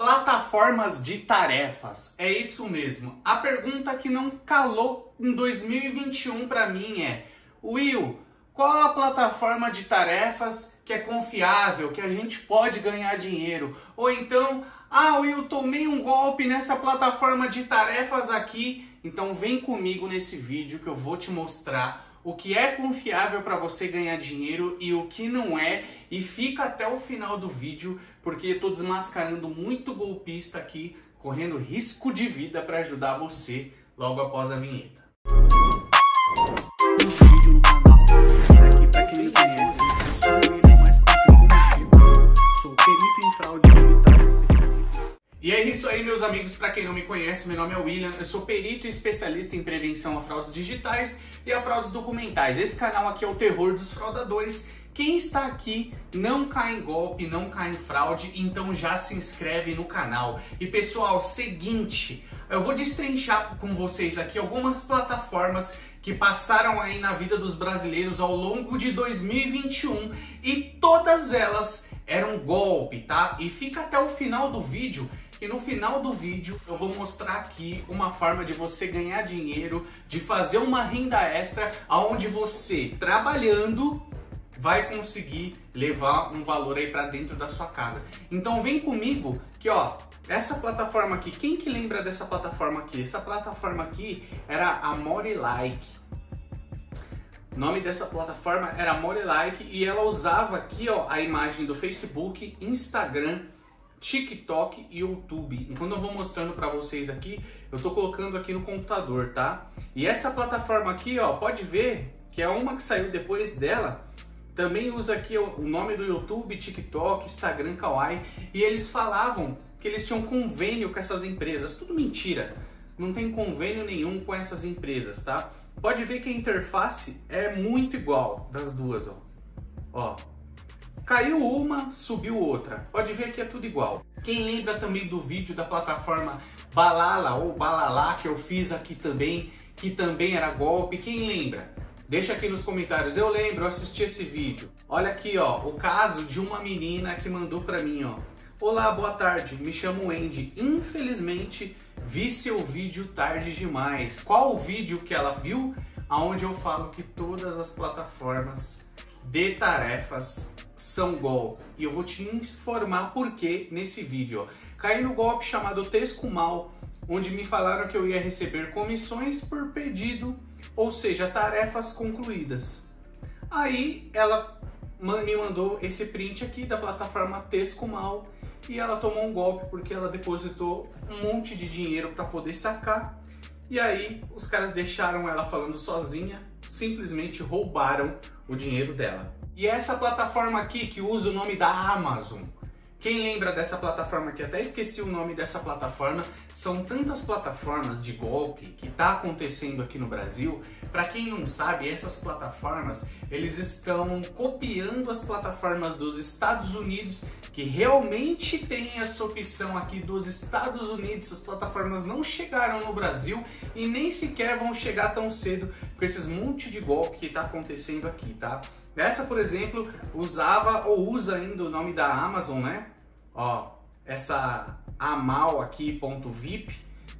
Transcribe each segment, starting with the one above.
Plataformas de tarefas, é isso mesmo. A pergunta que não calou em 2021 para mim é: Will, qual a plataforma de tarefas que é confiável, que a gente pode ganhar dinheiro? Ou então, ah, Will, tomei um golpe nessa plataforma de tarefas aqui, então vem comigo nesse vídeo que eu vou te mostrar o que é confiável para você ganhar dinheiro e o que não é. E fica até o final do vídeo, porque eu estou desmascarando muito golpista aqui, correndo risco de vida para ajudar você logo após a vinheta. E meus amigos. Para quem não me conhece, meu nome é William. Eu sou perito e especialista em prevenção a fraudes digitais e a fraudes documentais. Esse canal aqui é o terror dos fraudadores. Quem está aqui não cai em golpe, não cai em fraude, então já se inscreve no canal. E pessoal, seguinte, eu vou destrinchar com vocês aqui algumas plataformas que passaram aí na vida dos brasileiros ao longo de 2021 e todas elas eram golpe, tá? E fica até o final do vídeo e no final do vídeo eu vou mostrar aqui uma forma de você ganhar dinheiro, de fazer uma renda extra, aonde você trabalhando vai conseguir levar um valor aí para dentro da sua casa. Então vem comigo que ó, essa plataforma aqui, quem que lembra dessa plataforma aqui? Essa plataforma aqui era a More Like. O nome dessa plataforma era More Like e ela usava aqui ó, a imagem do Facebook, Instagram, TikTok e YouTube. Enquanto eu vou mostrando para vocês aqui, eu estou colocando aqui no computador, tá? E essa plataforma aqui, ó, pode ver que é uma que saiu depois dela. Também usa aqui o nome do YouTube, TikTok, Instagram, Kawaii. E eles falavam que eles tinham convênio com essas empresas. Tudo mentira. Não tem convênio nenhum com essas empresas, tá? Pode ver que a interface é muito igual das duas, ó. Ó, Caiu uma, subiu outra. Pode ver que é tudo igual. Quem lembra também do vídeo da plataforma Balala ou Balalá que eu fiz aqui também, que também era golpe? Quem lembra? Deixa aqui nos comentários. Eu lembro, eu assisti esse vídeo. Olha aqui, ó, o caso de uma menina que mandou para mim, ó. Olá, boa tarde. Me chamo Andy. Infelizmente, vi seu vídeo tarde demais. Qual o vídeo que ela viu? Aonde eu falo que todas as plataformas de tarefas são golpe. E eu vou te informar por que nesse vídeo. Caí no golpe chamado Tescumal, onde me falaram que eu ia receber comissões por pedido, ou seja, tarefas concluídas. Aí ela me mandou esse print aqui da plataforma Tescumal e ela tomou um golpe porque ela depositou um monte de dinheiro para poder sacar. E aí os caras deixaram ela falando sozinha, simplesmente roubaram o dinheiro dela. E essa plataforma aqui que usa o nome da Amazon, quem lembra dessa plataforma que até esqueci o nome dessa plataforma, são tantas plataformas de golpe que está acontecendo aqui no Brasil. Para quem não sabe, essas plataformas, eles estão copiando as plataformas dos Estados Unidos, que realmente tem essa opção aqui dos Estados Unidos. Essas plataformas não chegaram no Brasil e nem sequer vão chegar tão cedo com esses monte de golpe que está acontecendo aqui, tá? Essa, por exemplo, usava ou usa ainda o nome da Amazon, né? Ó, essa amal aqui, ponto VIP,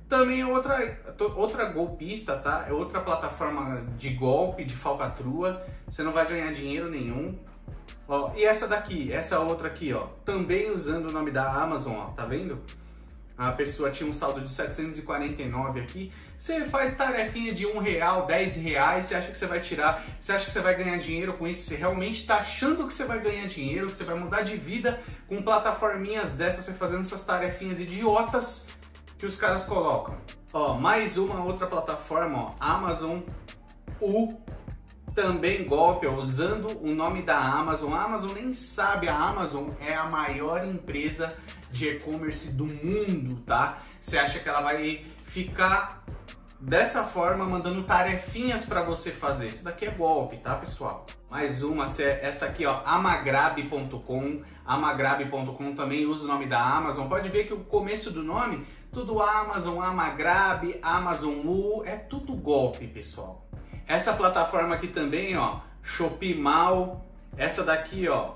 também é outra, outra golpista, tá? É outra plataforma de golpe, de falcatrua. Você não vai ganhar dinheiro nenhum. Ó, e essa daqui, essa outra aqui, ó, também usando o nome da Amazon, ó, tá vendo? A pessoa tinha um saldo de 749 aqui, você faz tarefinha de um real, 10 reais, você acha que você vai tirar, você acha que você vai ganhar dinheiro com isso, você realmente está achando que você vai ganhar dinheiro, que você vai mudar de vida com plataforminhas dessas, você fazendo essas tarefinhas idiotas que os caras colocam. Ó, mais uma outra plataforma, ó, Amazon U, também golpe, usando o nome da Amazon. A Amazon nem sabe, a Amazon é a maior empresa de e-commerce do mundo, tá? Você acha que ela vai ficar dessa forma mandando tarefinhas para você fazer? Isso daqui é golpe, tá, pessoal? Mais uma, essa aqui, ó, amagrabe.com. Amagrabe.com também usa o nome da Amazon. Pode ver que o começo do nome, tudo Amazon, Amagrabe, Amazon U, é tudo golpe, pessoal. Essa plataforma aqui também, ó, Shopee Mal. Essa daqui, ó,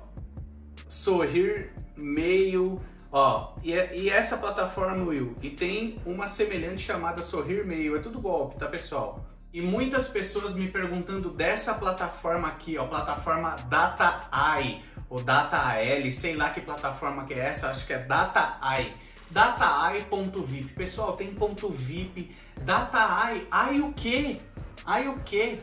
Sorrir Mail Ó, e, é, e essa plataforma, Will, e tem uma semelhante chamada Sorrir Mail. É tudo golpe, tá, pessoal? E muitas pessoas me perguntando dessa plataforma aqui, ó, plataforma DataAI, ou DataAL, sei lá que plataforma que é essa, acho que é DataAI. DataAI.vip. Pessoal, tem ponto VIP. DataAI, ai o quê? Ai o quê?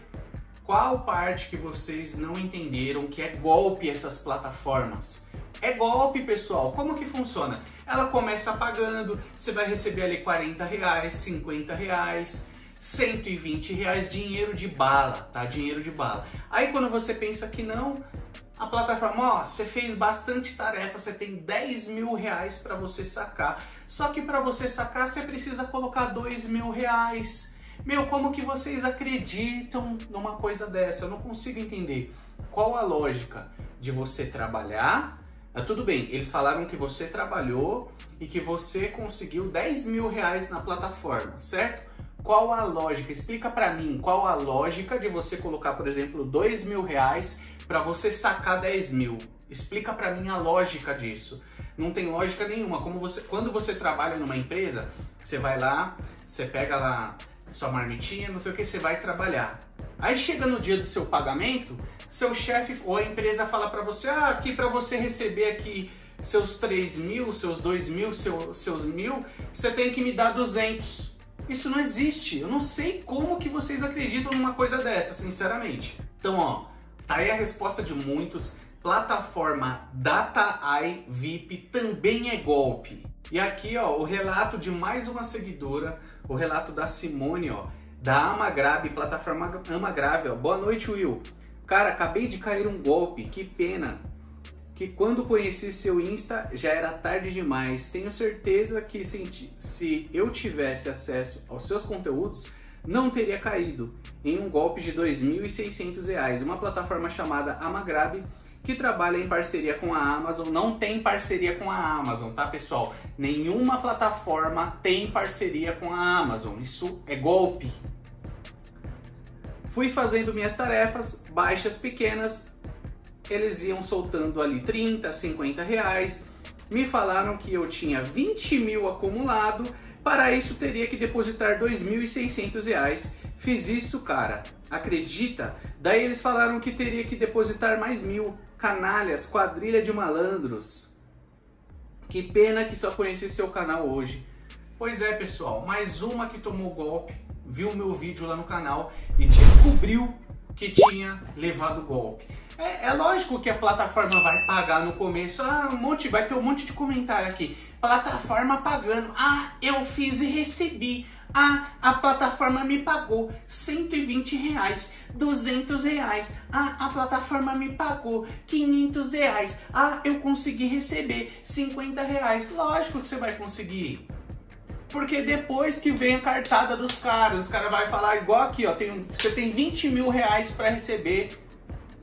Qual parte que vocês não entenderam que é golpe essas plataformas? É golpe, pessoal. Como que funciona? Ela começa pagando, você vai receber ali 40 reais, 50 reais, 120 reais, dinheiro de bala, tá? Dinheiro de bala. Aí quando você pensa que não, a plataforma, ó, você fez bastante tarefa, você tem 10 mil reais para você sacar. Só que para você sacar, você precisa colocar 2 mil reais. Meu, como que vocês acreditam numa coisa dessa? Eu não consigo entender. Qual a lógica de você trabalhar ah, tudo bem, eles falaram que você trabalhou e que você conseguiu 10 mil reais na plataforma, certo? Qual a lógica? Explica para mim qual a lógica de você colocar, por exemplo, 2 mil reais para você sacar 10 mil. Explica para mim a lógica disso. Não tem lógica nenhuma. Como você, quando você trabalha numa empresa, você vai lá, você pega lá sua marmitinha, não sei o que, você vai trabalhar. Aí chega no dia do seu pagamento, seu chefe ou a empresa fala para você, ah, aqui para você receber aqui seus 3 mil, seus 2 mil, seu, seus mil, você tem que me dar 200. Isso não existe. Eu não sei como que vocês acreditam numa coisa dessa, sinceramente. Então, ó, tá aí a resposta de muitos. Plataforma DataAI VIP também é golpe. E aqui, ó, o relato de mais uma seguidora, o relato da Simone, ó, da Amagrave, plataforma Amagrave, ó. Boa noite, Will. Cara, acabei de cair um golpe, que pena. Que quando conheci seu Insta já era tarde demais. Tenho certeza que se, se eu tivesse acesso aos seus conteúdos, não teria caído em um golpe de R$ 2.600. Uma plataforma chamada Amagrab que trabalha em parceria com a Amazon, não tem parceria com a Amazon, tá pessoal? Nenhuma plataforma tem parceria com a Amazon, isso é golpe, Fui fazendo minhas tarefas, baixas pequenas, eles iam soltando ali 30, 50 reais. Me falaram que eu tinha 20 mil acumulado, para isso teria que depositar 2.600 reais. Fiz isso, cara, acredita? Daí eles falaram que teria que depositar mais mil. Canalhas, quadrilha de malandros. Que pena que só conheci seu canal hoje. Pois é, pessoal, mais uma que tomou golpe viu meu vídeo lá no canal e descobriu que tinha levado golpe. É, é, lógico que a plataforma vai pagar no começo, ah, um monte, vai ter um monte de comentário aqui. Plataforma pagando, ah, eu fiz e recebi. Ah, a plataforma me pagou 120 reais, 200 reais. Ah, a plataforma me pagou 500 reais. Ah, eu consegui receber 50 reais. Lógico que você vai conseguir. Porque depois que vem a cartada dos caras, os caras vai falar igual aqui, ó, tem, você tem 20 mil reais para receber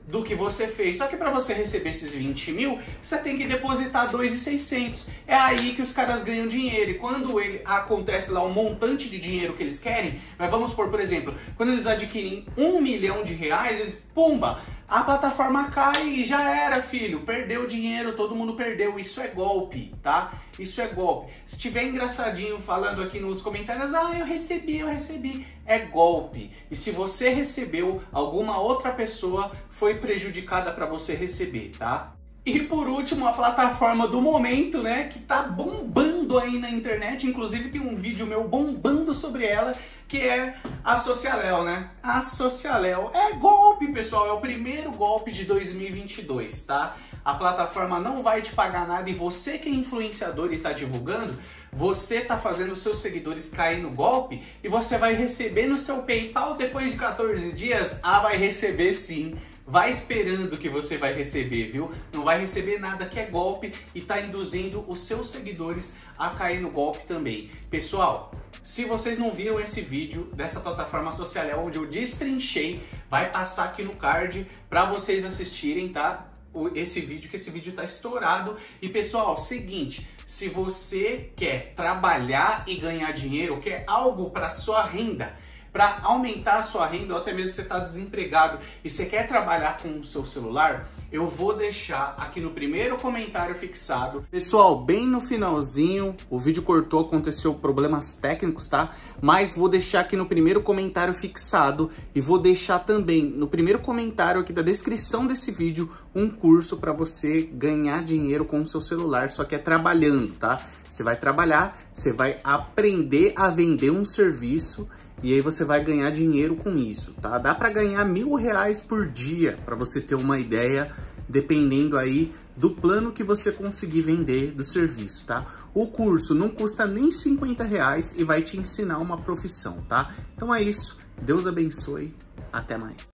do que você fez. Só que para você receber esses 20 mil, você tem que depositar 2,600. É aí que os caras ganham dinheiro. E quando ele acontece lá um montante de dinheiro que eles querem, mas vamos por, por exemplo, quando eles adquirem um milhão de reais, eles, pumba, a plataforma cai e já era, filho. Perdeu dinheiro, todo mundo perdeu. Isso é golpe, tá? Isso é golpe. Se tiver engraçadinho falando aqui nos comentários, ah, eu recebi, eu recebi, é golpe. E se você recebeu, alguma outra pessoa foi prejudicada para você receber, tá? E por último, a plataforma do momento, né, que tá bombando aí na internet, inclusive tem um vídeo meu bombando sobre ela, que é a Socialéu, né? A Socialéu é golpe, pessoal, é o primeiro golpe de 2022, tá? A plataforma não vai te pagar nada e você que é influenciador e está divulgando, você está fazendo seus seguidores cair no golpe e você vai receber no seu PayPal depois de 14 dias? Ah, vai receber sim vai esperando que você vai receber, viu? Não vai receber nada que é golpe e está induzindo os seus seguidores a cair no golpe também. Pessoal, se vocês não viram esse vídeo dessa plataforma social onde eu destrinchei, vai passar aqui no card para vocês assistirem, tá? Esse vídeo, que esse vídeo tá estourado. E pessoal, seguinte, se você quer trabalhar e ganhar dinheiro, quer algo para sua renda, para aumentar a sua renda ou até mesmo você está desempregado e você quer trabalhar com o seu celular, eu vou deixar aqui no primeiro comentário fixado. Pessoal, bem no finalzinho, o vídeo cortou, aconteceu problemas técnicos, tá? Mas vou deixar aqui no primeiro comentário fixado e vou deixar também no primeiro comentário aqui da descrição desse vídeo um curso para você ganhar dinheiro com o seu celular, só que é trabalhando, tá? Você vai trabalhar, você vai aprender a vender um serviço e aí você vai ganhar dinheiro com isso, tá? Dá para ganhar mil reais por dia, para você ter uma ideia, dependendo aí do plano que você conseguir vender do serviço, tá? O curso não custa nem 50 reais e vai te ensinar uma profissão, tá? Então é isso, Deus abençoe, até mais.